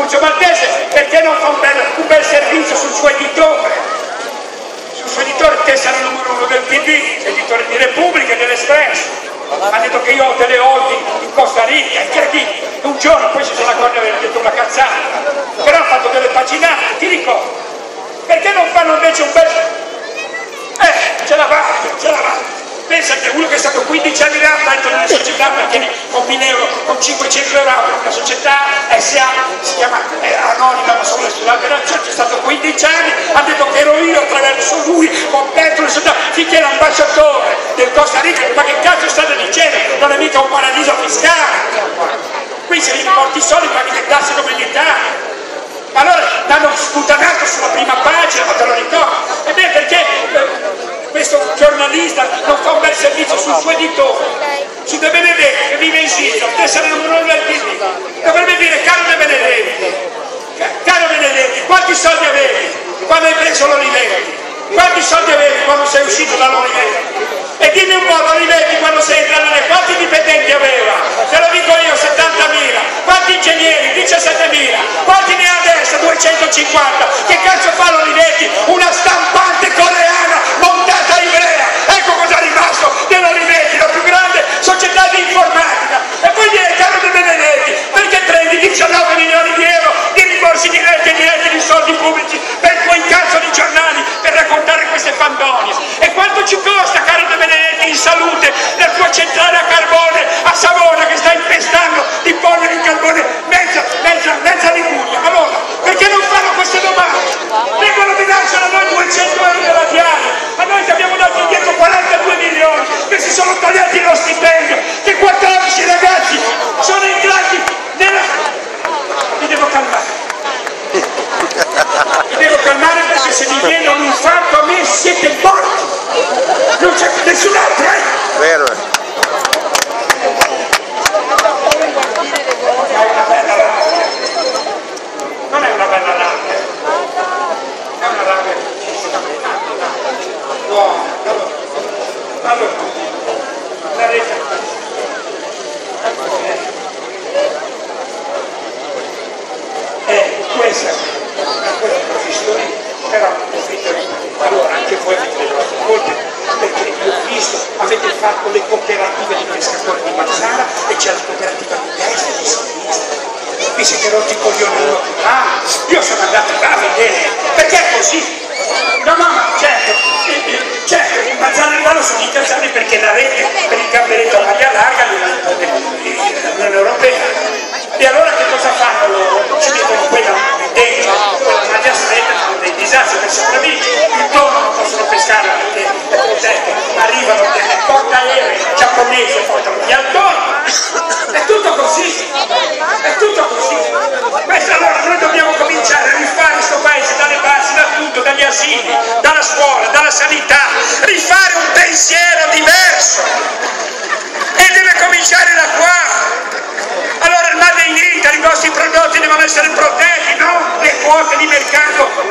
Fulcio Maltese perché non fa un bel, un bel servizio sul suo editore? Sul suo editore tessera numero uno del PD, editore di Repubblica e dell'Espresso. Ha detto che io ho delle holding in Costa Rica, incredibile. Un giorno poi si sono accorti di aver detto una cazzata. Però hanno fatto delle paginate, ti ricordo. Perché non fanno invece un bel... Eh, ce la va, ce la va pensa che uno che è stato 15 anni là dentro nella società perché con 1000 euro, con 500 euro una società SA, si chiama eh, anonima ma solo sull'alterazione, c'è stato 15 anni, ha detto che ero io attraverso lui, aperto le società, finché l'ambasciatore del Costa Rica, ma che cazzo state dicendo? Non è mica un paradiso fiscale. Qui se li porti i soldi paghi le tasse come gli italiani. Allora l'hanno sputanato sulla prima pagina, ma te lo ricordo. E beh, perché eh, questo giornalista non fa un bel servizio sul suo editore, su De Benedetti che vive in Svizzera, essere numero uno del PD, dovrebbe dire caro De Benedetti, caro Benedetti, quanti soldi avevi quando hai preso l'Olivetti? Quanti soldi avevi quando sei uscito dall'Olivetti? E dimmi un po' l'Olivetti quando sei entrato nelle quanti dipendenti aveva? Te lo dico io, 70.000. Quanti ingegneri? 17.000. Quanti ne ha adesso? 250. Che cazzo fa l'Olivetti? Soldi pubblici per il tuo incazzo di giornali per raccontare queste fandonie? E quanto ci costa, caro De Benedetti, in salute la tua centrale se mi viene un infarto a me siete morti. Cooperative di pescatori di Mazzara e c'è la cooperativa di destra e di sinistra vi siete rotti i coglioni uno l'altro. Io sono andato là a vedere, perché è così. No, no, ma certo, certo, in Mazzara e Valo sono incazzati perché la rete per il gamberetto a maglia larga dell'Unione Europea. E allora che cosa fanno loro? Ci mettono quella dentro, quella maglia stretta, fanno dei disastri per sopravvivere. Il tonno non possono pescare perché è protetto, arrivano delle portaerei giapponesi e portano via il tonno. È tutto così, è tutto così. Questo allora noi dobbiamo cominciare a rifare questo paese dalle basi, da tutto, dagli asili, dalla dalla sanità, rifare un pensiero diverso. E deve cominciare da qua. Allora il Made in Italy, i vostri prodotti devono essere protetti, no? Le quote di mercato